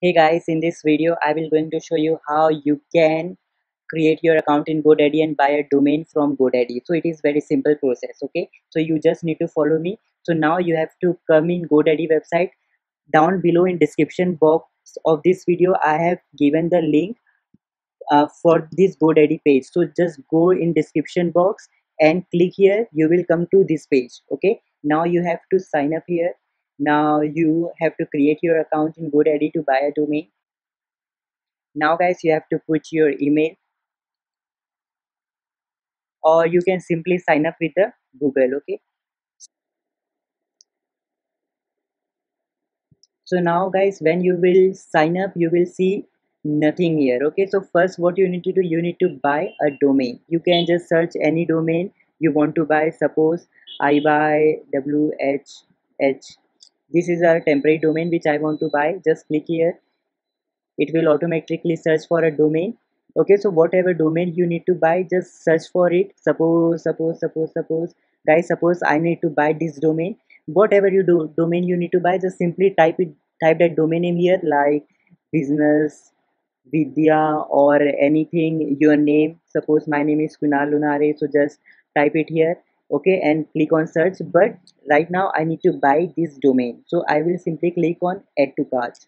Hey guys, in this video I will going to show you how you can create your account in GoDaddy and buy a domain from GoDaddy. So it is very simple process, okay? So you just need to follow me. So now you have to come in GoDaddy website. Down below in description box of this video I have given the link uh, for this GoDaddy page. So just go in description box and click here. You will come to this page, okay? Now you have to sign up here now you have to create your account in godaddy to buy a domain. Now guys you have to put your email. Or you can simply sign up with the google okay? So now guys when you will sign up you will see nothing here okay? So first what you need to do you need to buy a domain. You can just search any domain you want to buy. Suppose i buy whh this is a temporary domain which I want to buy. Just click here. It will automatically search for a domain. Okay so whatever domain you need to buy just search for it. Suppose suppose suppose suppose. Guys suppose I need to buy this domain. Whatever you do domain you need to buy just simply type it type that domain name here like business vidya or anything your name. Suppose my name is kunal lunare so just type it here okay and click on search. But right now I need to buy this domain. So I will simply click on add to cart.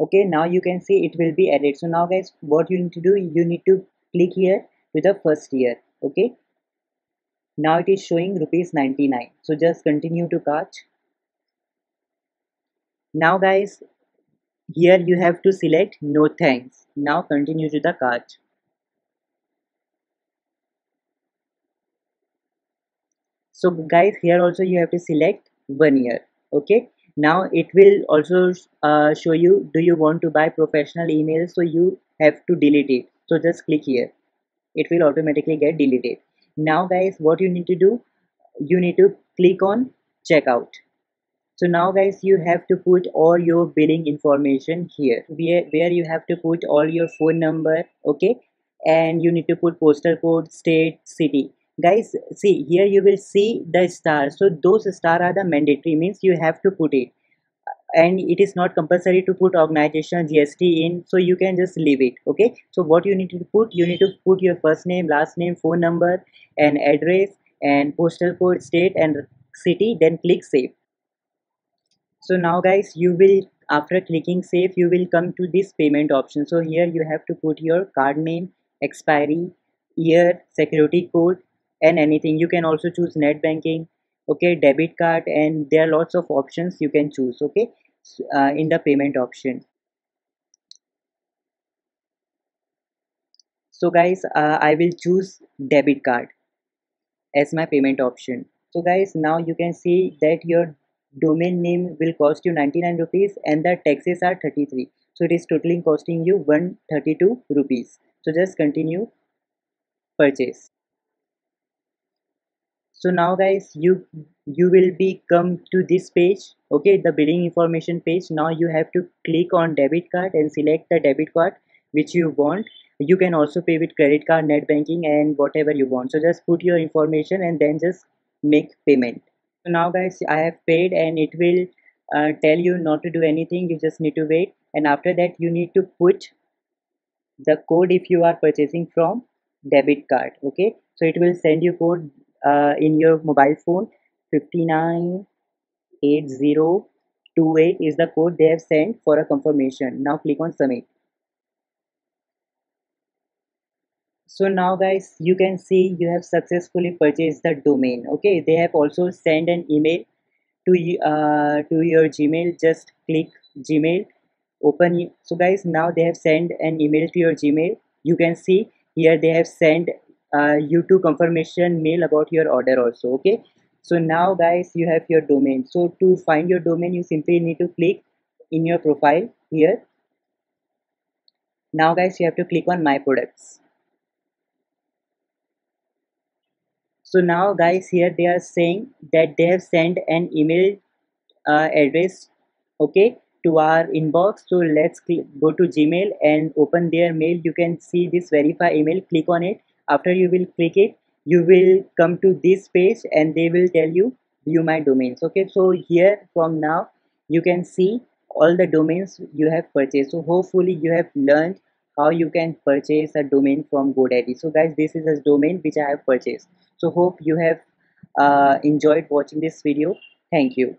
Okay now you can see it will be added. So now guys what you need to do you need to click here to the first year. Okay. Now it is showing rupees 99 so just continue to cart. Now guys here you have to select no thanks. Now continue to the cart so guys here also you have to select one year okay? Now it will also uh, show you do you want to buy professional emails so you have to delete it. So just click here. It will automatically get deleted. Now guys what you need to do you need to click on checkout. So now guys you have to put all your billing information here where, where you have to put all your phone number okay? And you need to put postal code state city guys see here you will see the star. So those star are the mandatory means you have to put it. And it is not compulsory to put organization GSTIN so you can just leave it okay? So what you need to put you need to put your first name last name phone number and address and postal code state and city then click save. So now guys you will after clicking save you will come to this payment option. So here you have to put your card name expiry year security code and anything. You can also choose net banking okay debit card and there are lots of options you can choose okay uh, in the payment option. So guys uh, i will choose debit card as my payment option. So guys now you can see that your domain name will cost you 99 rupees and the taxes are 33 so it is totally costing you 132 rupees. So just continue purchase so now guys you you will be come to this page okay the billing information page. Now you have to click on debit card and select the debit card which you want. You can also pay with credit card net banking and whatever you want. So just put your information and then just make payment. So now guys i have paid and it will uh, tell you not to do anything. You just need to wait. And after that you need to put the code if you are purchasing from debit card okay? So it will send you code uh, in your mobile phone 598028 is the code they have sent for a confirmation. Now click on submit. So now guys you can see you have successfully purchased the domain. Okay they have also sent an email to uh, to your gmail. Just click gmail open so guys now they have sent an email to your gmail. You can see here they have sent uh, you to confirmation mail about your order also okay? So now guys you have your domain. So to find your domain you simply need to click in your profile here. Now guys you have to click on my products. So now guys here they are saying that they have sent an email uh, address okay to our inbox. So let's go to gmail and open their mail. You can see this verify email. Click on it after you will click it you will come to this page and they will tell you view my domains. Okay so here from now you can see all the domains you have purchased. So hopefully you have learned how you can purchase a domain from godaddy. So guys this is a domain which i have purchased. So hope you have uh, enjoyed watching this video. Thank you